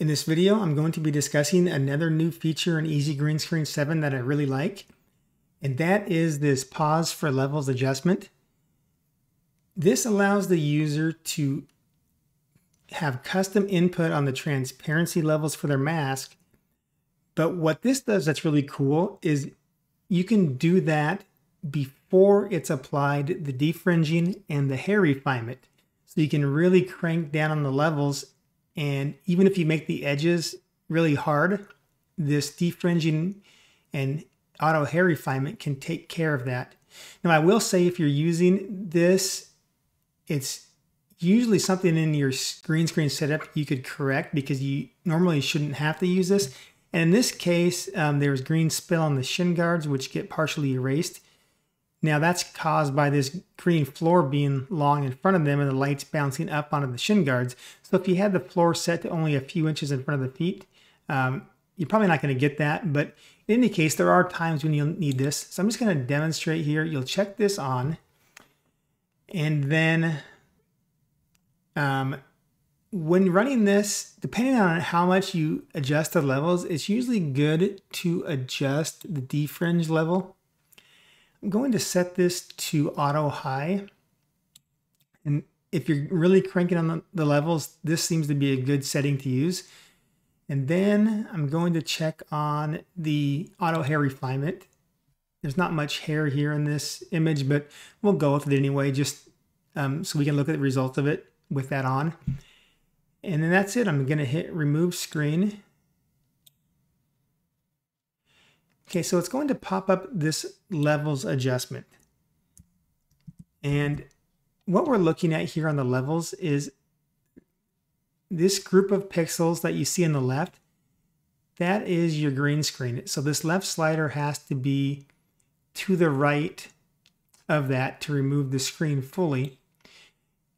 In this video, I'm going to be discussing another new feature in EZ Green Screen 7 that I really like, and that is this pause for levels adjustment. This allows the user to have custom input on the transparency levels for their mask, but what this does that's really cool is you can do that before it's applied the defringing and the hair refinement. So you can really crank down on the levels and even if you make the edges really hard, this defringing and auto hair refinement can take care of that. Now, I will say if you're using this, it's usually something in your green screen setup you could correct because you normally shouldn't have to use this. And in this case, um, there's green spill on the shin guards, which get partially erased. Now that's caused by this green floor being long in front of them and the lights bouncing up onto the shin guards. So if you had the floor set to only a few inches in front of the feet, um, you're probably not going to get that. But in any case, there are times when you'll need this. So I'm just going to demonstrate here. You'll check this on. And then um, when running this, depending on how much you adjust the levels, it's usually good to adjust the defringe level I'm going to set this to auto high. And if you're really cranking on the, the levels, this seems to be a good setting to use. And then I'm going to check on the auto hair refinement. There's not much hair here in this image, but we'll go with it anyway, just um, so we can look at the results of it with that on. And then that's it. I'm going to hit remove screen. Okay, so it's going to pop up this levels adjustment. And what we're looking at here on the levels is this group of pixels that you see on the left, that is your green screen. So this left slider has to be to the right of that to remove the screen fully.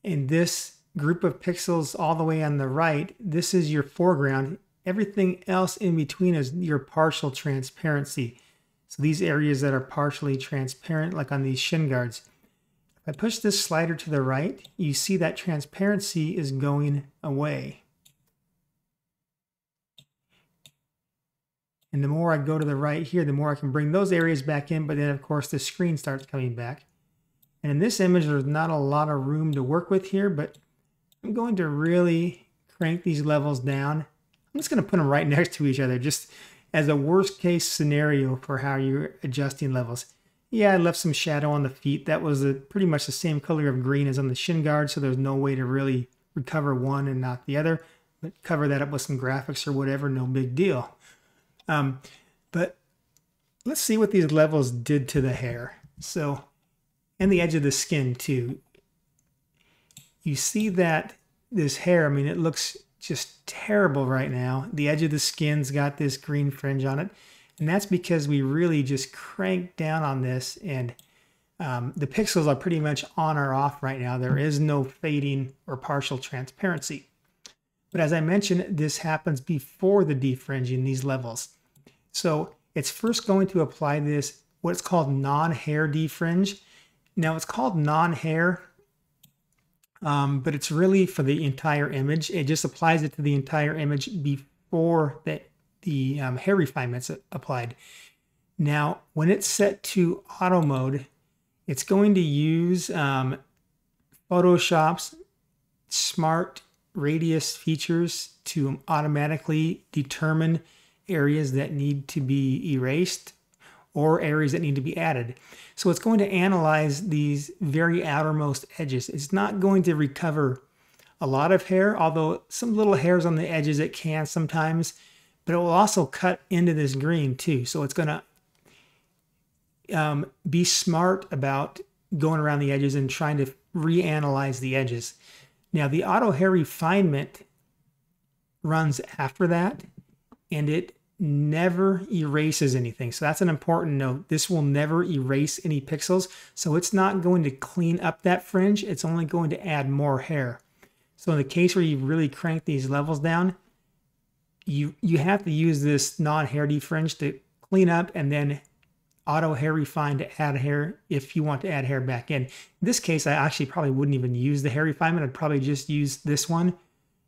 And this group of pixels all the way on the right, this is your foreground. Everything else in between is your partial transparency. So these areas that are partially transparent, like on these shin guards. If I push this slider to the right, you see that transparency is going away. And the more I go to the right here, the more I can bring those areas back in, but then of course the screen starts coming back. And in this image, there's not a lot of room to work with here, but I'm going to really crank these levels down I'm just going to put them right next to each other just as a worst case scenario for how you're adjusting levels. Yeah, I left some shadow on the feet. That was a, pretty much the same color of green as on the shin guard, so there's no way to really recover one and not the other. But cover that up with some graphics or whatever, no big deal. Um, but let's see what these levels did to the hair. So, and the edge of the skin too. You see that this hair, I mean, it looks just terrible right now. The edge of the skin's got this green fringe on it. And that's because we really just cranked down on this and um, the pixels are pretty much on or off right now. There is no fading or partial transparency. But as I mentioned, this happens before the defringing these levels. So it's first going to apply this, what's called non-hair defringe. Now it's called non-hair um, but it's really for the entire image. It just applies it to the entire image before the, the um, hair refinements applied. Now, when it's set to auto mode, it's going to use um, Photoshop's smart radius features to automatically determine areas that need to be erased or areas that need to be added. So it's going to analyze these very outermost edges. It's not going to recover a lot of hair, although some little hairs on the edges it can sometimes, but it will also cut into this green too. So it's going to um, be smart about going around the edges and trying to reanalyze the edges. Now the auto hair refinement runs after that and it never erases anything. So that's an important note. This will never erase any pixels. So it's not going to clean up that fringe. It's only going to add more hair. So in the case where you really crank these levels down, you, you have to use this non-hair defringe to clean up and then auto hair refine to add hair if you want to add hair back in. In this case, I actually probably wouldn't even use the hair refinement. I'd probably just use this one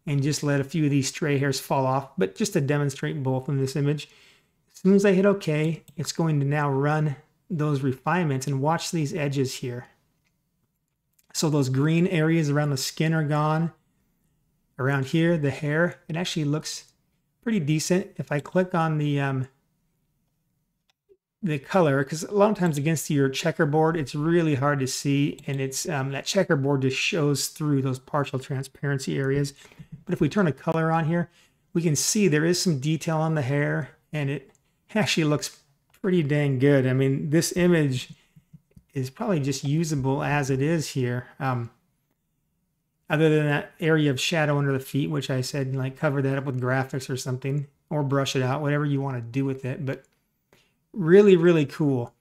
and just let a few of these stray hairs fall off, but just to demonstrate both in this image. As soon as I hit OK, it's going to now run those refinements and watch these edges here. So those green areas around the skin are gone. Around here, the hair, it actually looks pretty decent. If I click on the um, the color, because a lot of times against your checkerboard, it's really hard to see, and it's um, that checkerboard just shows through those partial transparency areas. But if we turn a color on here, we can see there is some detail on the hair, and it actually looks pretty dang good. I mean, this image is probably just usable as it is here. Um, other than that area of shadow under the feet, which I said like cover that up with graphics or something, or brush it out, whatever you want to do with it. But really, really cool.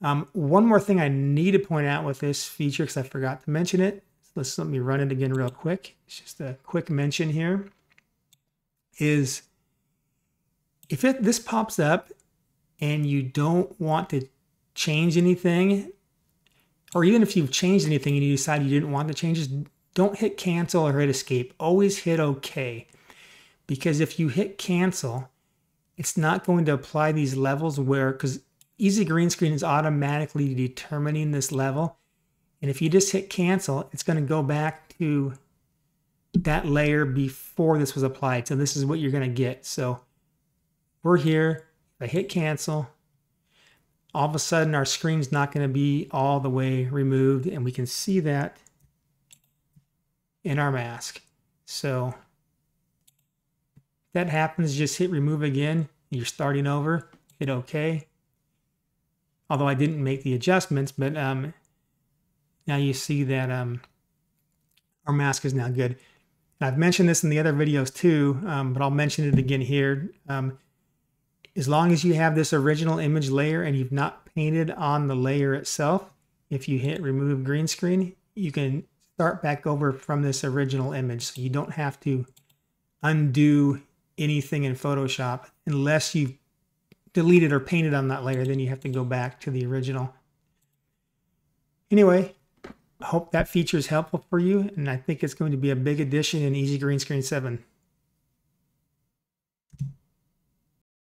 Um, one more thing I need to point out with this feature, because I forgot to mention it. Let's let me run it again real quick. It's just a quick mention here. Is if it this pops up and you don't want to change anything, or even if you've changed anything and you decide you didn't want the changes, don't hit cancel or hit escape. Always hit OK. Because if you hit cancel, it's not going to apply these levels where, because EZ Green Screen is automatically determining this level. And if you just hit cancel, it's going to go back to that layer before this was applied. So this is what you're going to get. So we're here. I hit cancel. All of a sudden, our screen's not going to be all the way removed. And we can see that in our mask. So that happens, just hit remove again. You're starting over, hit OK. Although I didn't make the adjustments, but um, now you see that um, our mask is now good. And I've mentioned this in the other videos too, um, but I'll mention it again here. Um, as long as you have this original image layer and you've not painted on the layer itself, if you hit remove green screen, you can start back over from this original image. So you don't have to undo anything in Photoshop unless you've deleted or painted on that layer, then you have to go back to the original. Anyway, hope that feature is helpful for you, and I think it's going to be a big addition in EZ Green Screen 7.